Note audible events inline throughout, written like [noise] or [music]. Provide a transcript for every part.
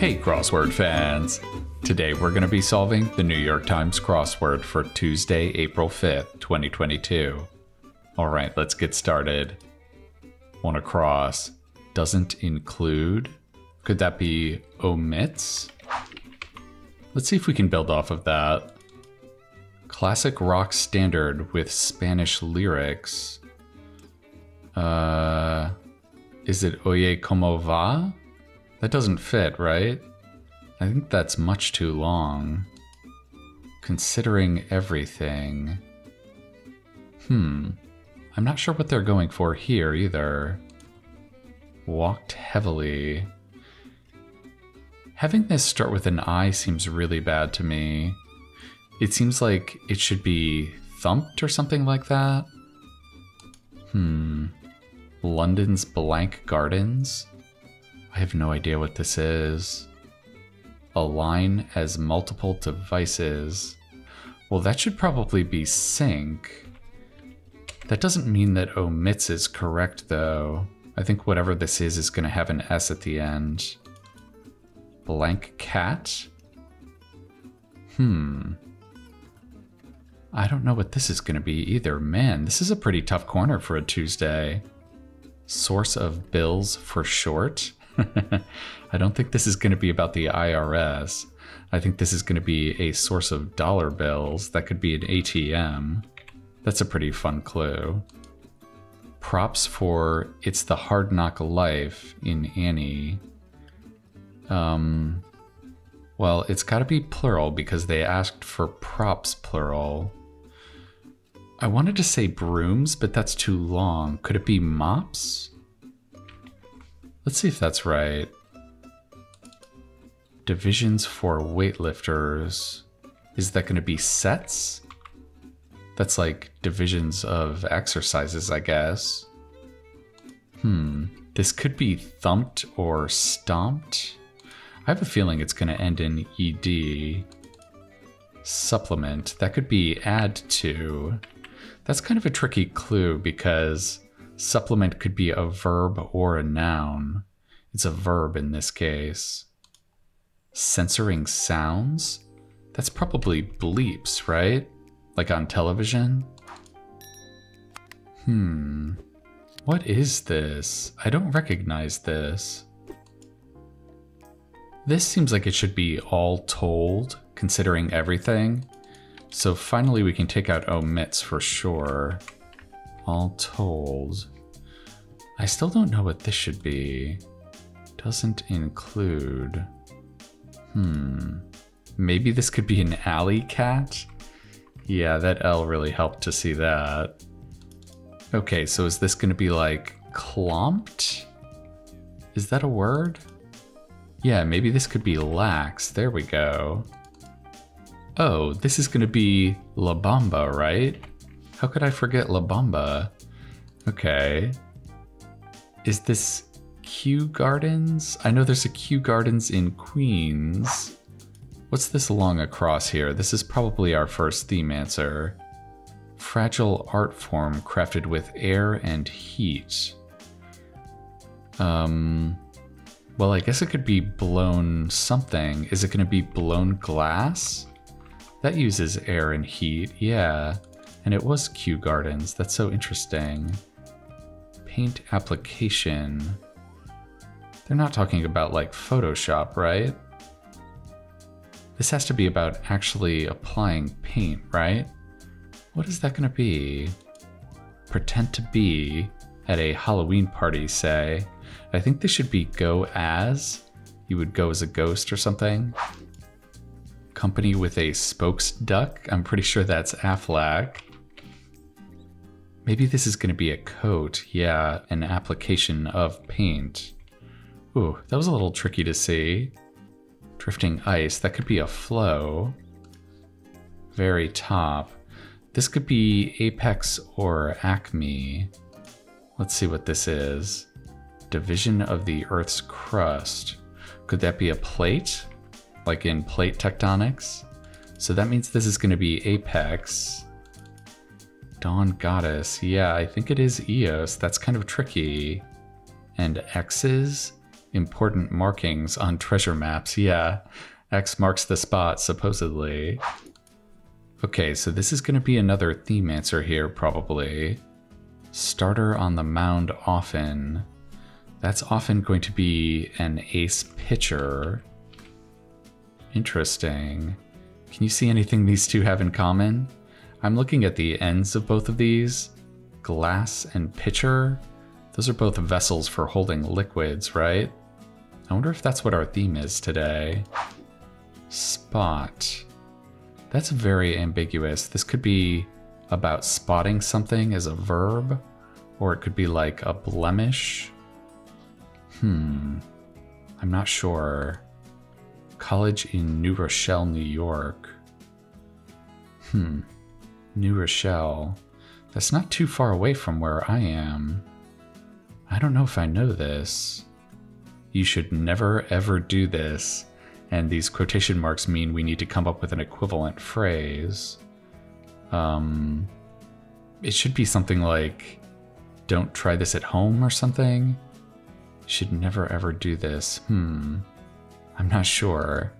Hey, crossword fans! Today we're going to be solving the New York Times crossword for Tuesday, April 5th, 2022. Alright, let's get started. One across doesn't include. Could that be omits? Let's see if we can build off of that. Classic rock standard with Spanish lyrics. Uh, is it Oye como va? That doesn't fit, right? I think that's much too long. Considering everything. Hmm. I'm not sure what they're going for here either. Walked heavily. Having this start with an I seems really bad to me. It seems like it should be thumped or something like that. Hmm. London's Blank Gardens? I have no idea what this is. Align as multiple devices. Well, that should probably be sync. That doesn't mean that omits is correct, though. I think whatever this is is going to have an S at the end. Blank cat? Hmm. I don't know what this is going to be either. Man, this is a pretty tough corner for a Tuesday. Source of bills for short? [laughs] I don't think this is going to be about the IRS. I think this is going to be a source of dollar bills. That could be an ATM. That's a pretty fun clue. Props for It's the Hard Knock Life in Annie. Um, well, it's got to be plural because they asked for props plural. I wanted to say brooms, but that's too long. Could it be mops? Let's see if that's right. Divisions for weightlifters. Is that going to be sets? That's like divisions of exercises, I guess. Hmm. This could be thumped or stomped. I have a feeling it's going to end in ed. Supplement. That could be add to. That's kind of a tricky clue because supplement could be a verb or a noun. It's a verb in this case. Censoring sounds? That's probably bleeps, right? Like on television? Hmm. What is this? I don't recognize this. This seems like it should be all told, considering everything. So finally we can take out omits for sure. All told. I still don't know what this should be. Doesn't include. Hmm. Maybe this could be an alley cat? Yeah, that L really helped to see that. Okay, so is this gonna be like clomped? Is that a word? Yeah, maybe this could be lax. There we go. Oh, this is gonna be La Bamba, right? How could I forget La Bamba? Okay. Is this Kew Gardens? I know there's a Kew Gardens in Queens. What's this along across here? This is probably our first theme answer. Fragile art form crafted with air and heat. Um, well, I guess it could be blown something. Is it going to be blown glass? That uses air and heat, yeah. And it was Kew Gardens. That's so interesting. Paint application. They're not talking about like Photoshop, right? This has to be about actually applying paint, right? What is that going to be? Pretend to be at a Halloween party, say. I think this should be go as. You would go as a ghost or something. Company with a spokes duck. I'm pretty sure that's Aflac. Maybe this is going to be a coat. Yeah, an application of paint. Ooh, that was a little tricky to see. Drifting ice, that could be a flow. Very top. This could be Apex or Acme. Let's see what this is. Division of the Earth's crust. Could that be a plate? Like in plate tectonics? So that means this is going to be Apex. Dawn Goddess. Yeah, I think it is Eos. That's kind of tricky. And X's? important markings on treasure maps. Yeah, X marks the spot, supposedly. Okay, so this is going to be another theme answer here, probably. Starter on the mound often. That's often going to be an ace pitcher. Interesting. Can you see anything these two have in common? I'm looking at the ends of both of these. Glass and pitcher. Those are both vessels for holding liquids, right? I wonder if that's what our theme is today. Spot. That's very ambiguous. This could be about spotting something as a verb, or it could be like a blemish. Hmm. I'm not sure. College in New Rochelle, New York. Hmm. New Rochelle. That's not too far away from where I am. I don't know if I know this. You should never ever do this. And these quotation marks mean we need to come up with an equivalent phrase. Um, it should be something like, don't try this at home or something. Should never ever do this. Hmm. I'm not sure.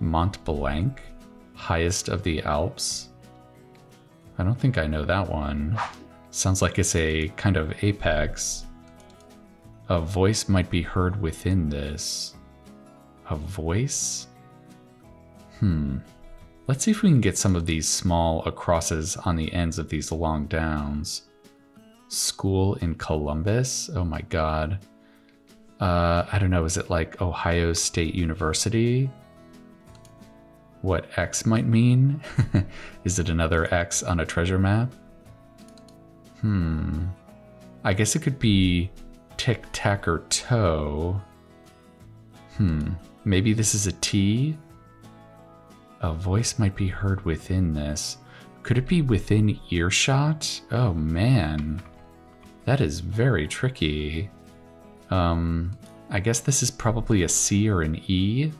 Mont Blanc? Highest of the Alps? I don't think I know that one. Sounds like it's a kind of apex. A voice might be heard within this. A voice? Hmm. Let's see if we can get some of these small acrosses on the ends of these long downs. School in Columbus? Oh my god. Uh, I don't know, is it like Ohio State University? What X might mean? [laughs] is it another X on a treasure map? Hmm. I guess it could be tic tac or toe. Hmm. Maybe this is a T? A voice might be heard within this. Could it be within earshot? Oh man. That is very tricky. Um, I guess this is probably a C or an E.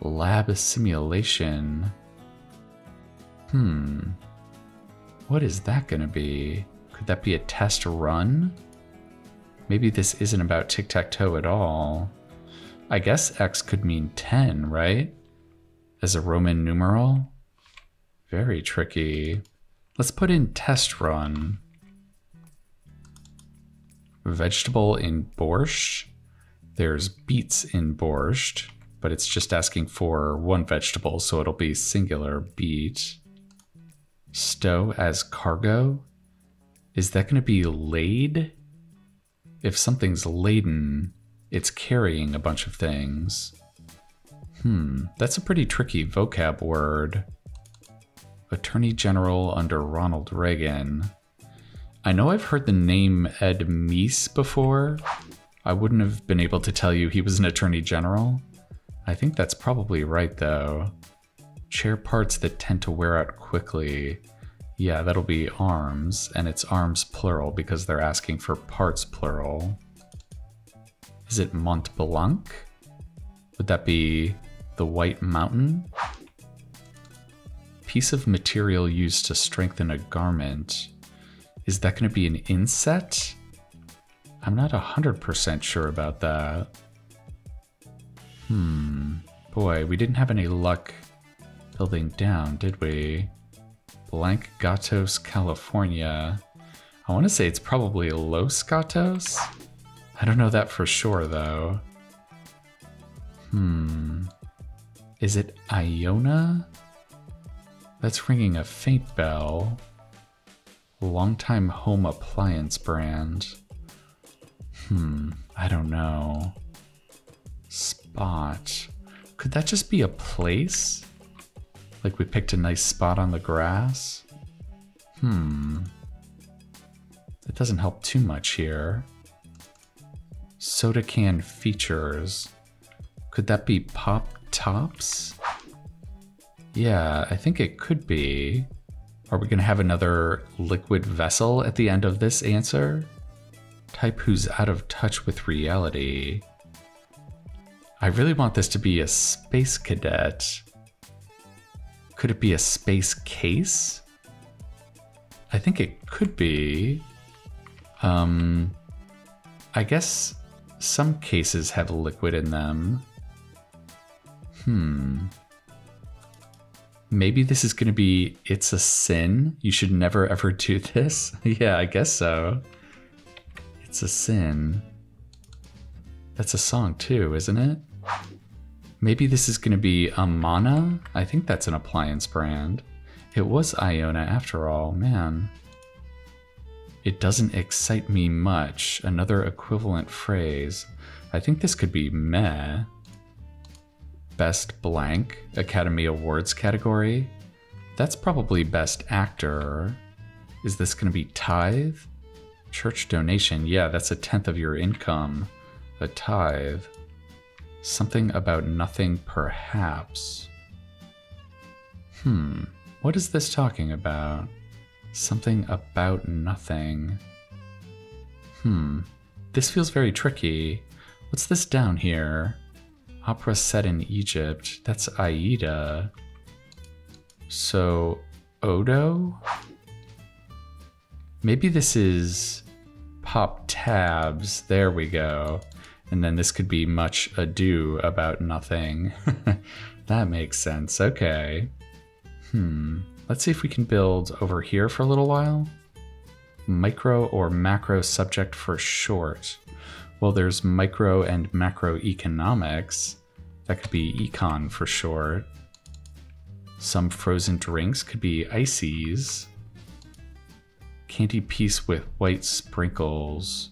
Lab simulation. Hmm. What is that going to be? Could that be a test run? Maybe this isn't about tic tac toe at all. I guess X could mean 10, right? As a Roman numeral? Very tricky. Let's put in test run. Vegetable in borscht. There's beets in borscht, but it's just asking for one vegetable, so it'll be singular beet. Stow as cargo. Is that going to be laid? If something's laden, it's carrying a bunch of things. Hmm, that's a pretty tricky vocab word. Attorney General under Ronald Reagan. I know I've heard the name Ed Meese before. I wouldn't have been able to tell you he was an Attorney General. I think that's probably right though. Chair parts that tend to wear out quickly. Yeah, that'll be arms, and it's arms plural because they're asking for parts plural. Is it Mont Blanc? Would that be the White Mountain? Piece of material used to strengthen a garment. Is that going to be an inset? I'm not 100% sure about that. Hmm. Boy, we didn't have any luck building down, did we? Blank Gatos, California. I want to say it's probably Los Gatos. I don't know that for sure, though. Hmm. Is it Iona? That's ringing a faint bell. Longtime home appliance brand. Hmm, I don't know. Spot. Could that just be a place? Like we picked a nice spot on the grass? Hmm. That doesn't help too much here. Soda can features. Could that be pop tops? Yeah, I think it could be. Are we going to have another liquid vessel at the end of this answer? Type who's out of touch with reality. I really want this to be a space cadet. Could it be a space case? I think it could be. Um, I guess some cases have liquid in them. Hmm. Maybe this is going to be It's a Sin. You should never ever do this. [laughs] yeah, I guess so. It's a Sin. That's a song too, isn't it? Maybe this is going to be Amana? I think that's an appliance brand. It was Iona after all, man. It doesn't excite me much. Another equivalent phrase. I think this could be meh. Best blank Academy Awards category. That's probably Best Actor. Is this going to be tithe? Church donation. Yeah, that's a tenth of your income. A tithe. Something about nothing, perhaps. Hmm. What is this talking about? Something about nothing. Hmm. This feels very tricky. What's this down here? Opera set in Egypt. That's Aida. So, Odo? Maybe this is pop tabs. There we go. And then this could be much ado about nothing. [laughs] that makes sense. Okay. Hmm. Let's see if we can build over here for a little while. Micro or macro subject for short. Well, there's micro and macro economics. That could be econ for short. Some frozen drinks could be ices. Candy piece with white sprinkles.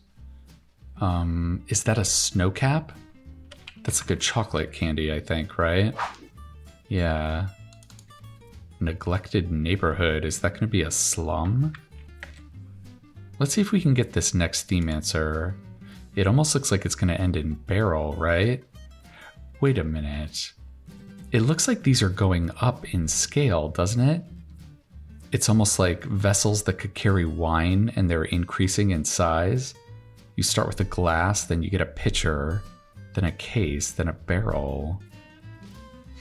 Um, is that a snow cap? That's like a chocolate candy, I think, right? Yeah. Neglected neighborhood. Is that going to be a slum? Let's see if we can get this next theme answer. It almost looks like it's going to end in barrel, right? Wait a minute. It looks like these are going up in scale, doesn't it? It's almost like vessels that could carry wine and they're increasing in size. You start with a glass, then you get a pitcher, then a case, then a barrel.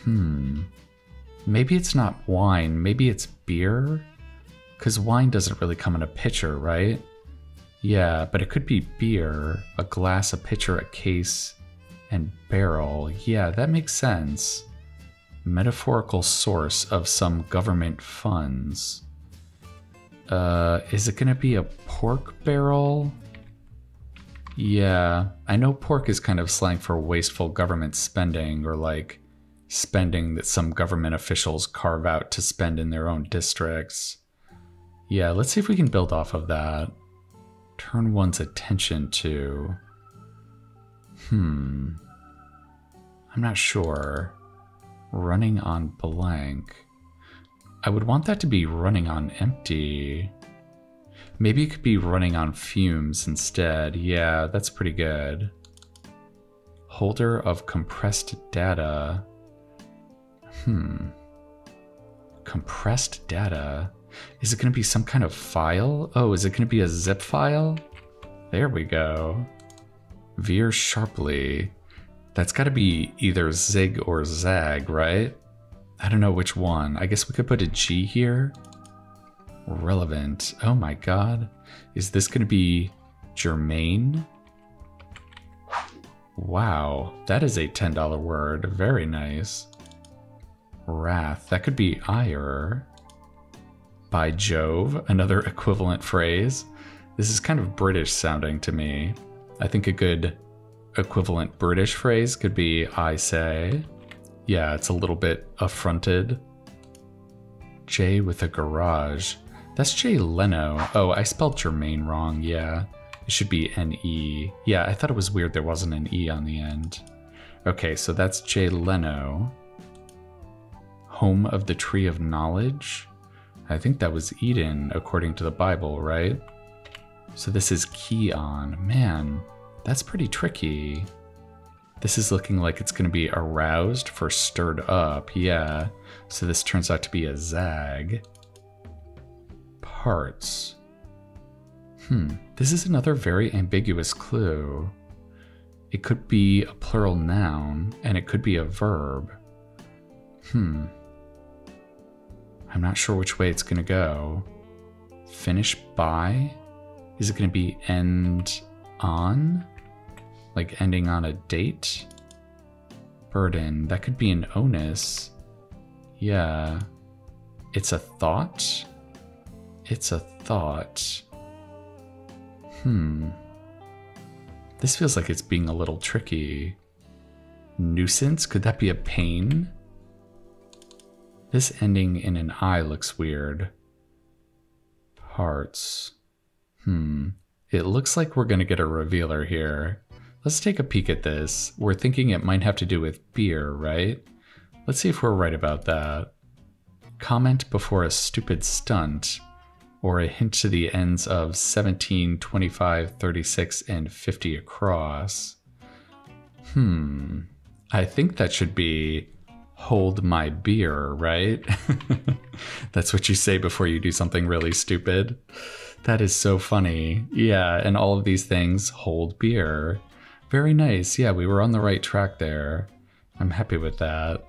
Hmm. Maybe it's not wine, maybe it's beer? Because wine doesn't really come in a pitcher, right? Yeah, but it could be beer, a glass, a pitcher, a case, and barrel. Yeah, that makes sense. Metaphorical source of some government funds. Uh, is it gonna be a pork barrel? Yeah, I know pork is kind of slang for wasteful government spending or like spending that some government officials carve out to spend in their own districts. Yeah, let's see if we can build off of that. Turn one's attention to. Hmm. I'm not sure. Running on blank. I would want that to be running on empty. Maybe it could be running on fumes instead. Yeah, that's pretty good. Holder of compressed data. Hmm. Compressed data. Is it going to be some kind of file? Oh, is it going to be a zip file? There we go. Veer sharply. That's got to be either zig or zag, right? I don't know which one. I guess we could put a G here. Relevant. Oh my god. Is this going to be germane? Wow, that is a $10 word. Very nice. Wrath. That could be ire. By Jove, another equivalent phrase. This is kind of British sounding to me. I think a good equivalent British phrase could be I say. Yeah, it's a little bit affronted. Jay with a garage. That's Jay Leno. Oh, I spelled germane wrong. Yeah, it should be N-E. Yeah, I thought it was weird there wasn't an E on the end. Okay, so that's Jay Leno home of the tree of knowledge. I think that was Eden, according to the Bible, right? So this is econ. Man, that's pretty tricky. This is looking like it's going to be aroused for stirred up. Yeah. So this turns out to be a zag. Parts. Hmm. This is another very ambiguous clue. It could be a plural noun, and it could be a verb. Hmm. I'm not sure which way it's going to go. Finish by? Is it going to be end on? Like ending on a date? Burden. That could be an onus. Yeah. It's a thought? It's a thought. Hmm. This feels like it's being a little tricky. Nuisance? Could that be a pain? This ending in an I looks weird. Parts. Hmm. It looks like we're going to get a revealer here. Let's take a peek at this. We're thinking it might have to do with beer, right? Let's see if we're right about that. Comment before a stupid stunt, or a hint to the ends of 17, 25, 36, and 50 across. Hmm. I think that should be hold my beer, right? [laughs] That's what you say before you do something really stupid. That is so funny. Yeah, and all of these things hold beer. Very nice. Yeah, we were on the right track there. I'm happy with that.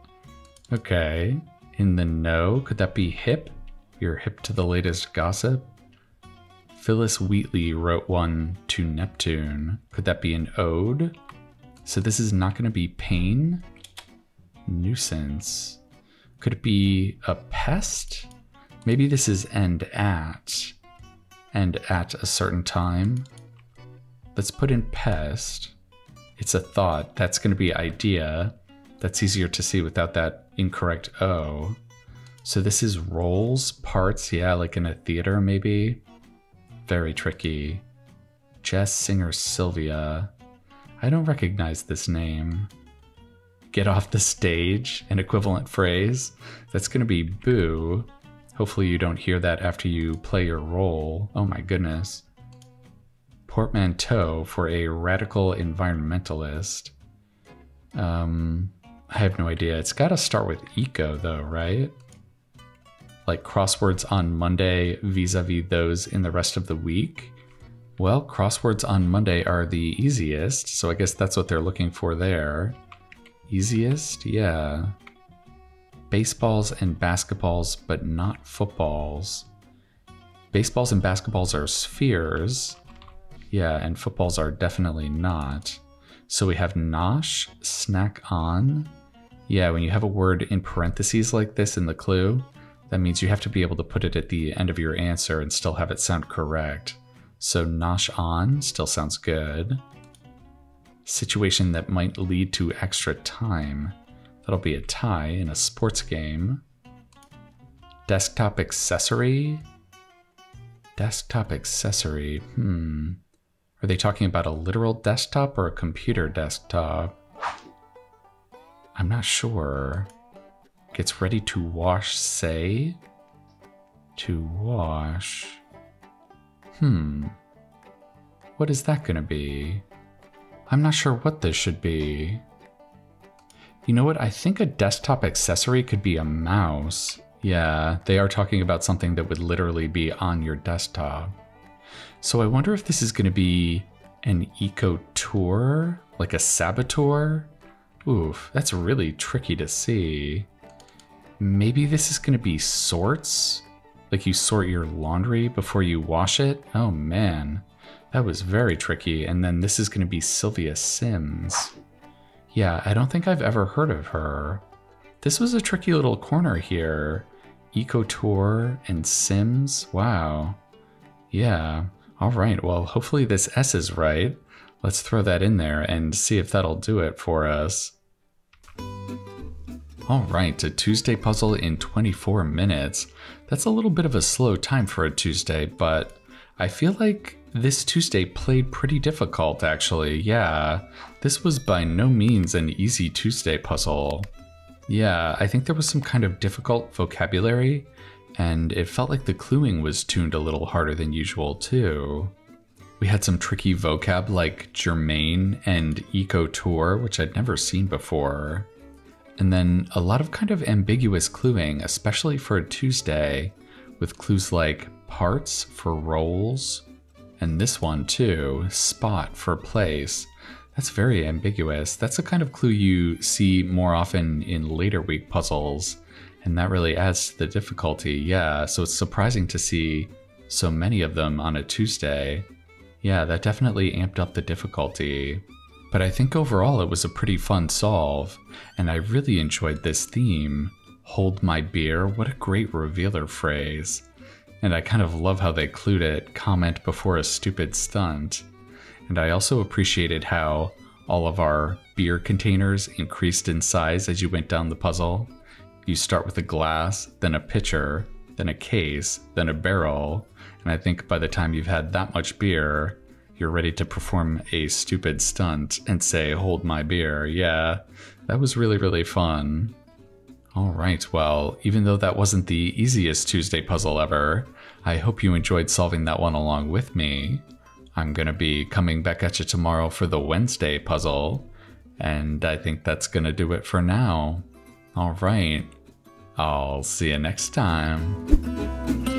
Okay. In the know, could that be hip? You're hip to the latest gossip? Phillis Wheatley wrote one to Neptune. Could that be an ode? So this is not going to be pain? Nuisance. Could it be a pest? Maybe this is end at. And at a certain time. Let's put in pest. It's a thought. That's going to be idea. That's easier to see without that incorrect O. So this is roles, parts, yeah, like in a theater maybe. Very tricky. Jess Singer Sylvia. I don't recognize this name. Get off the stage, an equivalent phrase. That's to be boo. Hopefully, you don't hear that after you play your role. Oh my goodness. Portmanteau for a radical environmentalist. Um, I have no idea. It's got to start with eco, though, right? Like crosswords on Monday vis a vis those in the rest of the week. Well, crosswords on Monday are the easiest, so I guess that's what they're looking for there. Easiest? Yeah. Baseballs and basketballs, but not footballs. Baseballs and basketballs are spheres. Yeah, and footballs are definitely not. So we have nosh, snack on. Yeah, when you have a word in parentheses like this in the clue, that means you have to be able to put it at the end of your answer and still have it sound correct. So nosh on still sounds good situation that might lead to extra time. That'll be a tie in a sports game. Desktop accessory? Desktop accessory, hmm. Are they talking about a literal desktop or a computer desktop? I'm not sure. Gets ready to wash, say? To wash. Hmm. What is that gonna be? I'm not sure what this should be. You know what? I think a desktop accessory could be a mouse. Yeah, they are talking about something that would literally be on your desktop. So I wonder if this is going to be an eco tour, like a saboteur. Oof, that's really tricky to see. Maybe this is going to be sorts, like you sort your laundry before you wash it. Oh man. That was very tricky. And then this is going to be Sylvia Syms. Yeah, I don't think I've ever heard of her. This was a tricky little corner here. Ecoteur and Syms. Wow. Yeah. All right. Well, hopefully this S is right. Let's throw that in there and see if that'll do it for us. All right, a Tuesday puzzle in 24 minutes. That's a little bit of a slow time for a Tuesday, but I feel like this Tuesday played pretty difficult, actually. Yeah, this was by no means an easy Tuesday puzzle. Yeah, I think there was some kind of difficult vocabulary, and it felt like the cluing was tuned a little harder than usual, too. We had some tricky vocab like germane and ecoteur, which I'd never seen before. And then a lot of kind of ambiguous cluing, especially for a Tuesday, with clues like parts for roles, and this one too, spot for place. That's very ambiguous. That's a kind of clue you see more often in later week puzzles, and that really adds to the difficulty. Yeah, so it's surprising to see so many of them on a Tuesday. Yeah, that definitely amped up the difficulty. But I think overall it was a pretty fun solve, and I really enjoyed this theme. Hold my beer, what a great revealer phrase. And I kind of love how they clued it comment before a stupid stunt. And I also appreciated how all of our beer containers increased in size as you went down the puzzle. You start with a glass, then a pitcher, then a case, then a barrel, and I think by the time you've had that much beer, you're ready to perform a stupid stunt and say, Hold my beer. Yeah, that was really, really fun. All right, well, even though that wasn't the easiest Tuesday puzzle ever, I hope you enjoyed solving that one along with me. I'm to be coming back at you tomorrow for the Wednesday puzzle, and I think that's to do it for now. All right, I'll see you next time.